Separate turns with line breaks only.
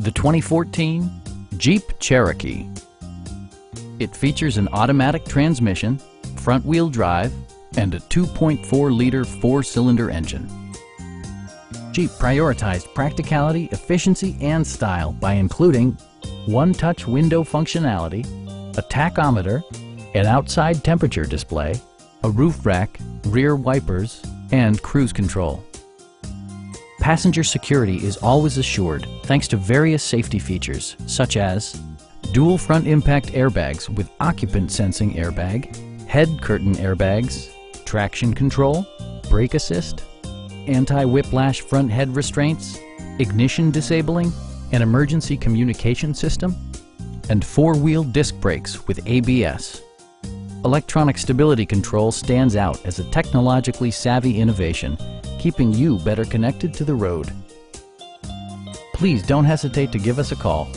the 2014 Jeep Cherokee. It features an automatic transmission, front-wheel drive, and a 2.4-liter four-cylinder engine. Jeep prioritized practicality, efficiency, and style by including one-touch window functionality, a tachometer, an outside temperature display, a roof rack, rear wipers, and cruise control. Passenger security is always assured thanks to various safety features such as dual front impact airbags with occupant sensing airbag, head curtain airbags, traction control, brake assist, anti-whiplash front head restraints, ignition disabling, an emergency communication system, and four-wheel disc brakes with ABS. Electronic stability control stands out as a technologically savvy innovation, keeping you better connected to the road. Please don't hesitate to give us a call